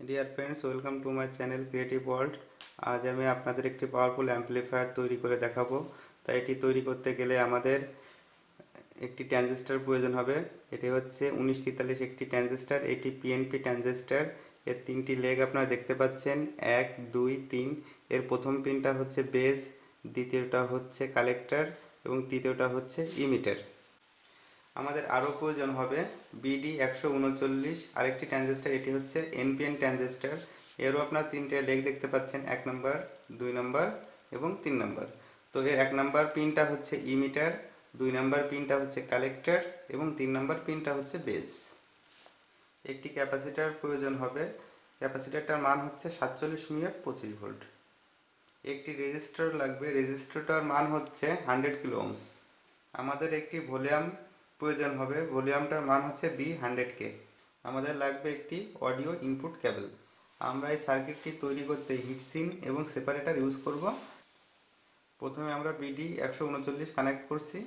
Dear friends welcome to my channel creative world আজ আমি আপনাদের একটি পাওয়ারফুল অ্যাম্পলিফায়ার তৈরি করে দেখাবো। তাই এটি তৈরি করতে গেলে আমাদের একটি ট্রানজিস্টার প্রয়োজন হবে। এটি হচ্ছে উনিশ তেতাল্লিশ একটি ট্রানজিস্টার এটি পিএনপি ট্রানজিস্টার এর তিনটি লেগ আপনারা দেখতে পাচ্ছেন। এক, দুই, তিন। এর প্রথম পিনটা হচ্ছে বেজ দ্বিতীয়টা হচ্ছে কালেক্টর এবং তৃতীয়টা হচ্ছে ইমিটার আমাদের আরও প্রয়োজন হবে বিডি একশো উনচল্লিশ, আরেকটি ট্রানজিস্টার এটি হচ্ছে এনপিএন ট্রানজিস্টার এরও আপনার তিনটে লেগ দেখতে পাচ্ছেন, এক নম্বর দুই নম্বর এবং তিন নম্বর তো এর এক নম্বর পিনটা হচ্ছে ইমিটার দুই নম্বর পিনটা হচ্ছে কালেক্টর এবং তিন নম্বর পিনটা হচ্ছে বেস একটি ক্যাপাসিটার প্রয়োজন হবে ক্যাপাসিটারটার মান হচ্ছে সাতচল্লিশ মিনিট পঁচিশ ভোল্ট। একটি রেজিস্টার লাগবে রেজিস্টারটার মান হচ্ছে হান্ড্রেড কিলো ওহমস আমাদের একটি ভলিউম প্রয়োজন হবে। ভলিউমটার মান হচ্ছে বি হান্ড্রেড কে আমাদের লাগবে একটি অডিও ইনপুট কেবল আমরা এই সার্কিটটি তৈরি করতে হিটসিন এবং সেপারেটার ইউজ করব। প্রথমে আমরা বিডি একশো উনচল্লিশ কানেক্ট করছি।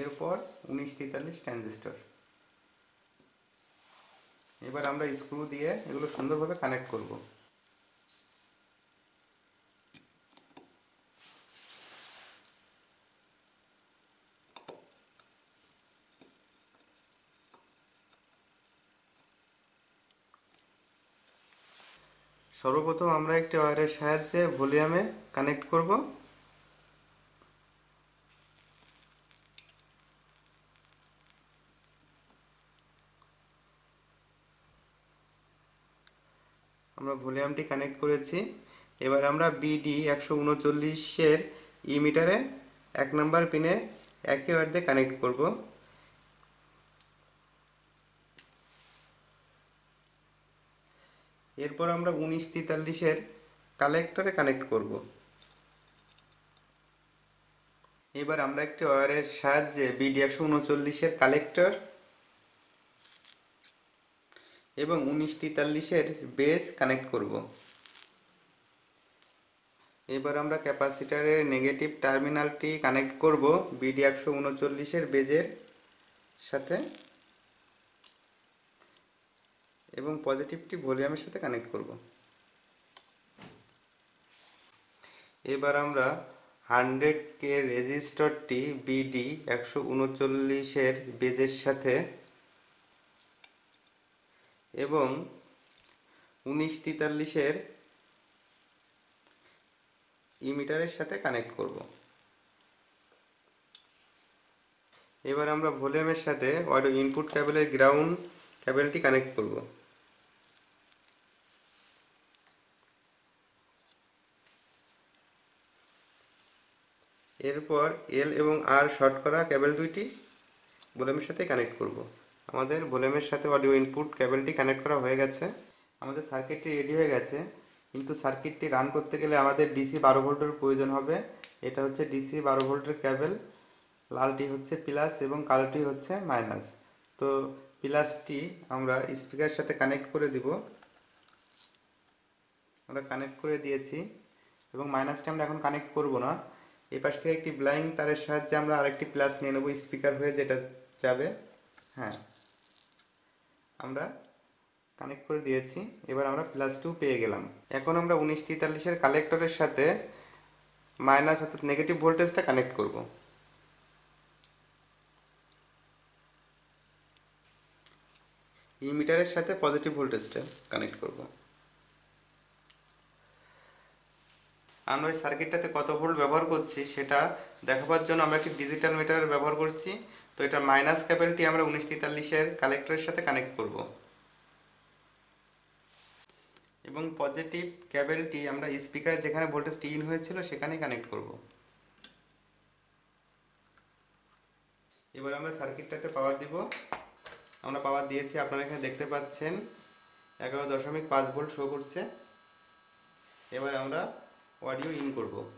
এরপর উনিশ তেতাল্লিশ ট্রানজিস্টর এবার আমরা স্ক্রু দিয়ে এগুলো সুন্দরভাবে কানেক্ট করব। সর্বপ্রথম আমরা একটি ওয়্যারের সাহায্যে ভলিউমে কানেক্ট করব। আমরা ভলিউমটি কানেক্ট করেছি। এবার আমরা বিডি একশো উনচল্লিশের ইমিটারে এক নম্বর পিনে একই ওয়ার দিয়ে কানেক্ট করব। এরপর আমরা উনিশ তেতাল্লিশের কালেক্টরে কানেক্ট করব। এবার আমরা একটি ওয়ারের সাহায্যে বিডি একশো উনচল্লিশের কালেক্টর এবং উনিশ তেতাল্লিশের বেস কানেক্ট করব। এবার আমরা ক্যাপাসিটারের নেগেটিভ টার্মিনালটি কানেক্ট করব বিডি একশো উনচল্লিশের বেজের সাথে। এবং পজিটিভটি ভলিউমের সাথে কানেক্ট করব। এবার আমরা হান্ড্রেড কে রেজিস্টরটি বিডি একশো উনচল্লিশের বেজের সাথে এবং উনিশ তেতাল্লিশের ইমিটারের সাথে কানেক্ট করব। এবার আমরা ভলিউমের সাথে অডিও ইনপুট ক্যাবেলের গ্রাউন্ড ক্যাবেলটি কানেক্ট করব। এরপর এল এবং আর শর্ট করা ক্যাবেল দুইটি ভলিউমের সাথে কানেক্ট করব। আমাদের ভলিউমের সাথে অডিও ইনপুট ক্যাবেলটি কানেক্ট করা হয়ে গেছে। আমাদের সার্কিটটি রেডি হয়ে গেছে। কিন্তু সার্কিটটি রান করতে গেলে আমাদের ডিসি বারো ভোল্টের প্রয়োজন হবে। এটা হচ্ছে ডিসি বারো ভোল্টের ক্যাবেল লালটি হচ্ছে প্লাস এবং কালোটি হচ্ছে মাইনাস তো প্লাসটি আমরা স্পিকারের সাথে কানেক্ট করে দিব। আমরা কানেক্ট করে দিয়েছি। এবং মাইনাসটি আমরা এখন কানেক্ট করব না। এই পাশ থেকে একটি ব্লাইং তারের সাহায্যে আমরা আরেকটি প্লাস নিয়ে নেব স্পিকার হয়ে যেটা যাবে। হ্যাঁ। আমরা কানেক্ট করে দিয়েছি। এবার আমরা প্লাস টু পেয়ে গেলাম। এখন আমরা উনিশ তেতাল্লিশের কালেক্টরের সাথে মাইনাস অর্থাৎ নেগেটিভ ভোল্টেজটা কানেক্ট করব। ইমিটারের সাথে পজিটিভ ভোল্টেজটা কানেক্ট করব। আমরা ওই সার্কিটটাতে কত ভোল্ট ব্যবহার করছি সেটা দেখাবার জন্য আমরা একটি ডিজিটাল মিটার ব্যবহার করছি। তো এটা মাইনাস ক্যাবেলটি আমরা উনিশ তেতাল্লিশের কালেক্টরের সাথে কানেক্ট করব। এবং পজিটিভ ক্যাবেলটি আমরা স্পিকারে যেখানে ভোল্টেজটি ইন হয়েছিল সেখানেই কানেক্ট করব। এবার আমরা সার্কিটটাতে পাওয়ার দিব। আমরা পাওয়ার দিয়েছি, আপনারা এখানে দেখতে পাচ্ছেন। এগারো দশমিক পাঁচ ভোল্ট শো করছে। এবার আমরা অডিও ইন করব।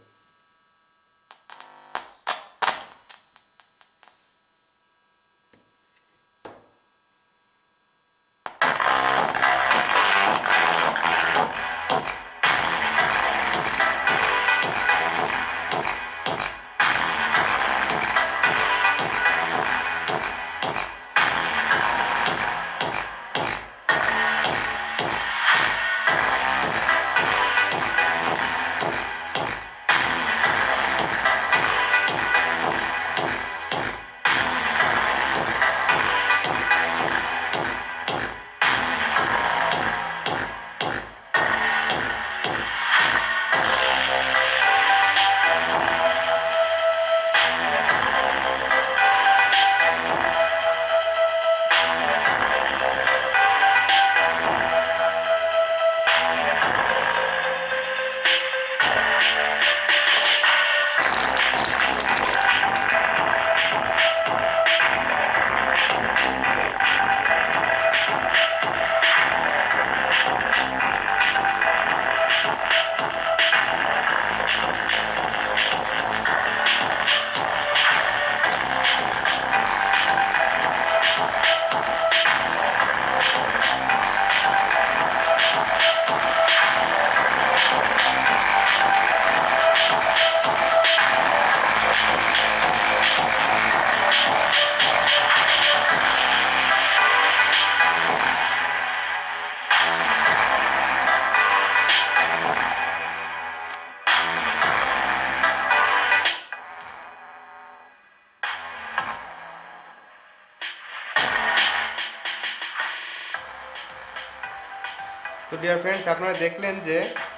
তো ডিয়ার ফ্রেন্ডস আপনারা দেখলেন যে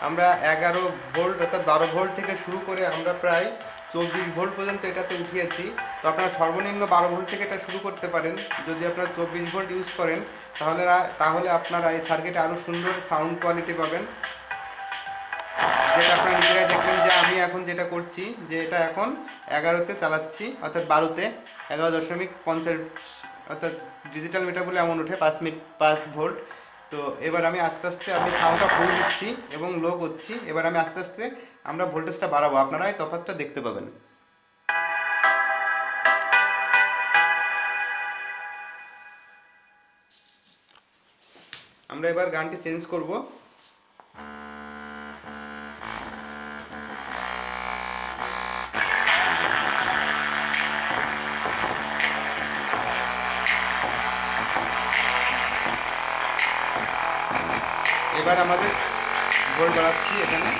আমরা এগারো ভোল্ট অর্থাৎ বারো ভোল্ট থেকে শুরু করে আমরা প্রায় চব্বিশ ভোল্ট পর্যন্ত এটাতে উঠিয়েছি। তো আপনারা সর্বনিম্ন বারো ভোল্ট থেকে এটা শুরু করতে পারেন। যদি আপনারা চব্বিশ ভোল্ট ইউজ করেন, তাহলে তাহলে আপনারা এই সার্কিটে আরও সুন্দর সাউন্ড কোয়ালিটি পাবেন। যেটা আপনারা নিজেরাই দেখবেন যে আমি এখন যেটা করছি, যে এটা এখন এগারোতে চালাচ্ছি, অর্থাৎ বারোতে এগারো দশমিক পঞ্চাশ, অর্থাৎ ডিজিটাল মিটার বলে এমন ওঠে, পাঁচ মিনিট পাঁচ ভোল্ট তো এবার আমি আস্তে আস্তে আমি সাউন্ডটা ফুল দিচ্ছি এবং লো করছি। এবার আমি আস্তে আস্তে আমরা ভোল্টেজটা বাড়াবো। আপনারা এই তফাৎটা দেখতে পাবেন। আমরা এবার গানটি চেঞ্জ করব। এবার আমাদের গোল বাড়াচ্ছি এখানে।